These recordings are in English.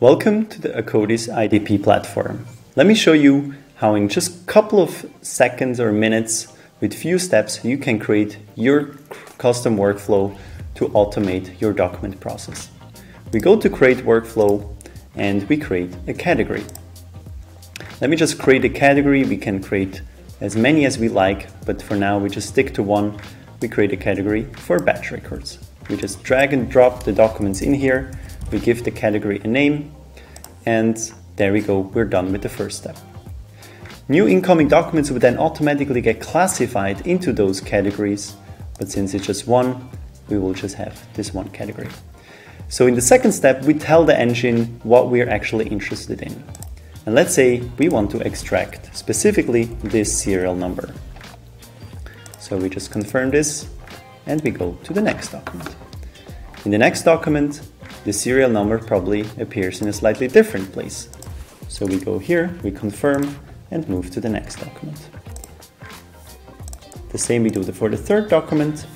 Welcome to the Acodis IDP platform. Let me show you how in just a couple of seconds or minutes with few steps you can create your custom workflow to automate your document process. We go to create workflow and we create a category. Let me just create a category. We can create as many as we like, but for now we just stick to one. We create a category for batch records. We just drag and drop the documents in here we give the category a name, and there we go, we're done with the first step. New incoming documents would then automatically get classified into those categories, but since it's just one, we will just have this one category. So in the second step, we tell the engine what we're actually interested in. And let's say we want to extract specifically this serial number. So we just confirm this and we go to the next document. In the next document, the serial number probably appears in a slightly different place. So we go here, we confirm, and move to the next document. The same we do for the third document.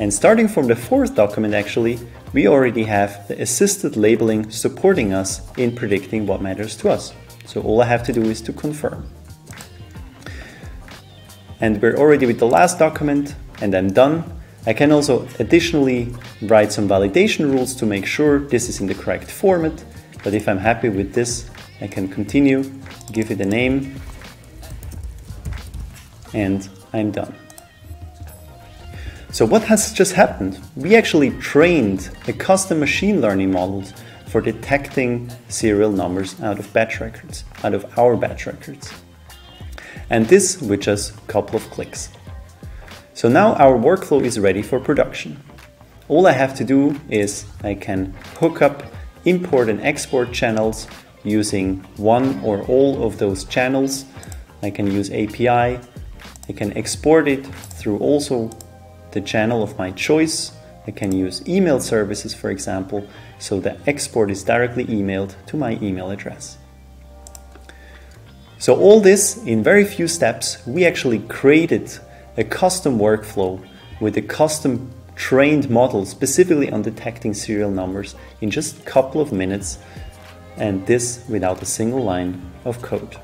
And starting from the fourth document actually, we already have the assisted labeling supporting us in predicting what matters to us. So all I have to do is to confirm. And we're already with the last document and I'm done. I can also additionally write some validation rules to make sure this is in the correct format. But if I'm happy with this, I can continue, give it a name, and I'm done. So what has just happened? We actually trained a custom machine learning model for detecting serial numbers out of batch records, out of our batch records. And this with just a couple of clicks. So now our workflow is ready for production. All I have to do is I can hook up import and export channels using one or all of those channels. I can use API. I can export it through also the channel of my choice. I can use email services, for example, so the export is directly emailed to my email address. So all this in very few steps, we actually created a custom workflow with a custom trained model specifically on detecting serial numbers in just a couple of minutes, and this without a single line of code.